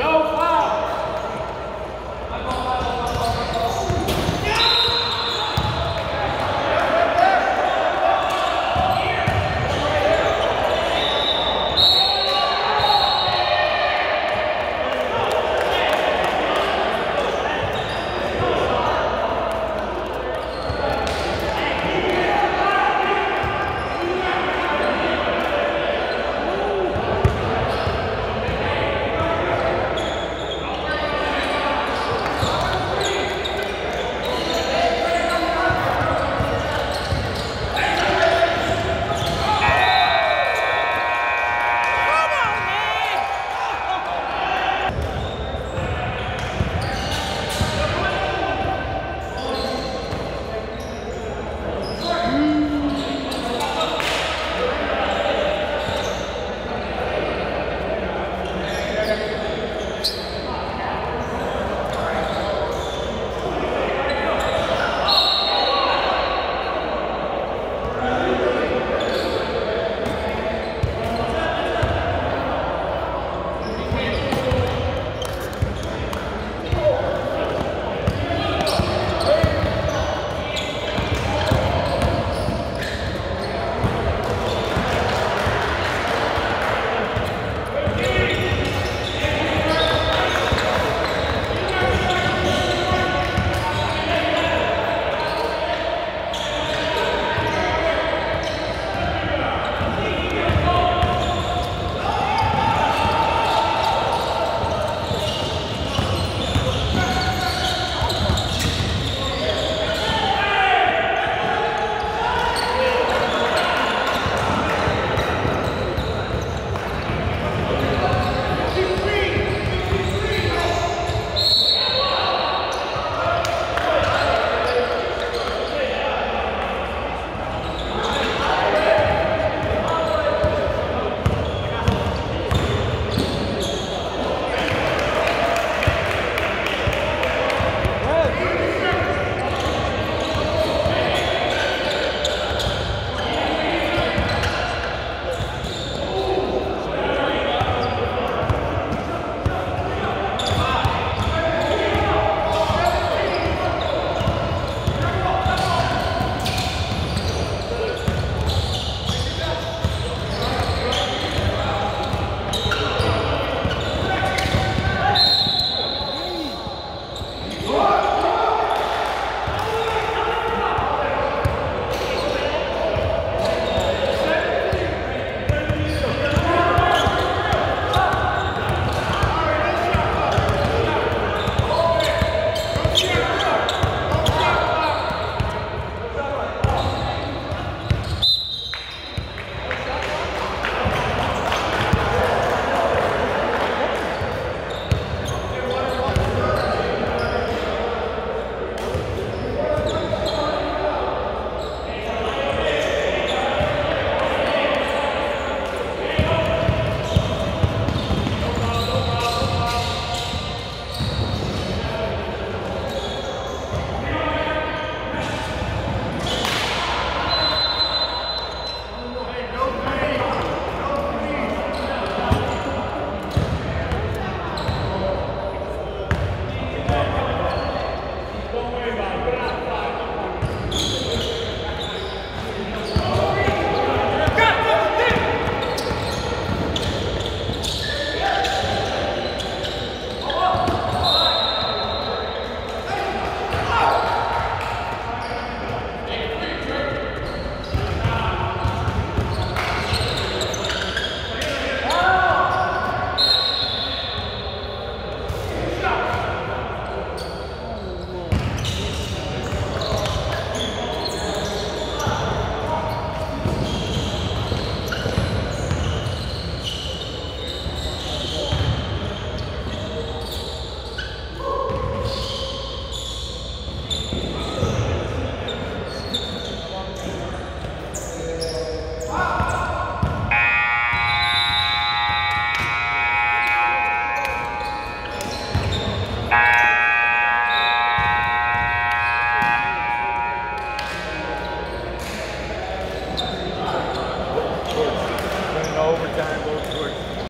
No.